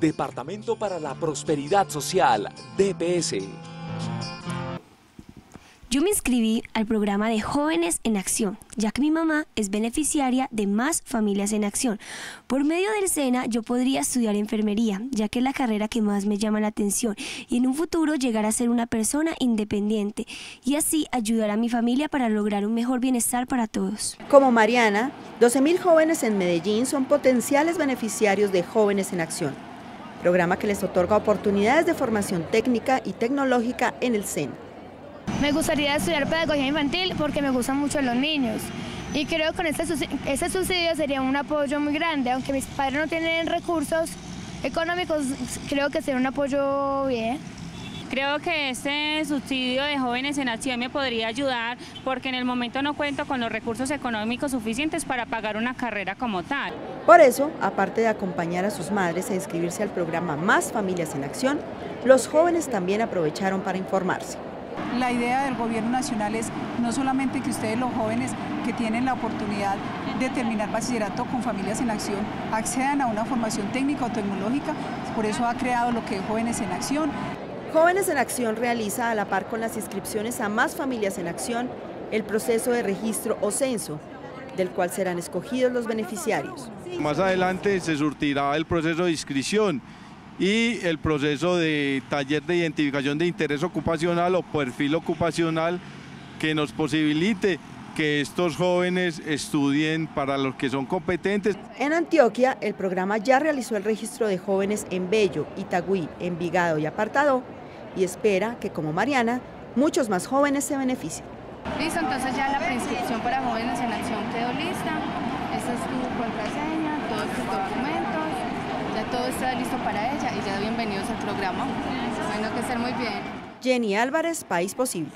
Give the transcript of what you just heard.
Departamento para la Prosperidad Social, DPS. Yo me inscribí al programa de Jóvenes en Acción, ya que mi mamá es beneficiaria de Más Familias en Acción. Por medio del SENA yo podría estudiar enfermería, ya que es la carrera que más me llama la atención, y en un futuro llegar a ser una persona independiente y así ayudar a mi familia para lograr un mejor bienestar para todos. Como Mariana, 12.000 jóvenes en Medellín son potenciales beneficiarios de Jóvenes en Acción, programa que les otorga oportunidades de formación técnica y tecnológica en el SENA. Me gustaría estudiar pedagogía infantil porque me gustan mucho los niños. Y creo que con este, este subsidio sería un apoyo muy grande, aunque mis padres no tienen recursos económicos, creo que sería un apoyo bien. Creo que este subsidio de jóvenes en acción me podría ayudar porque en el momento no cuento con los recursos económicos suficientes para pagar una carrera como tal. Por eso, aparte de acompañar a sus madres a inscribirse al programa Más Familias en Acción, los jóvenes también aprovecharon para informarse. La idea del gobierno nacional es no solamente que ustedes los jóvenes que tienen la oportunidad de terminar bachillerato con familias en acción accedan a una formación técnica o tecnológica, por eso ha creado lo que es Jóvenes en Acción. Jóvenes en Acción realiza a la par con las inscripciones a más familias en acción el proceso de registro o censo, del cual serán escogidos los beneficiarios. Más adelante se surtirá el proceso de inscripción y el proceso de taller de identificación de interés ocupacional o perfil ocupacional que nos posibilite que estos jóvenes estudien para los que son competentes. En Antioquia, el programa ya realizó el registro de jóvenes en Bello, Itagüí, Envigado y Apartado y espera que, como Mariana, muchos más jóvenes se beneficien. Listo, entonces ya la preinscripción para jóvenes en acción quedó lista. Esta es tu contraseña, todos tus documentos, ya todo está listo para ella y ya bienvenidos al programa. Bueno, que ser muy bien. Jenny Álvarez, País Posible.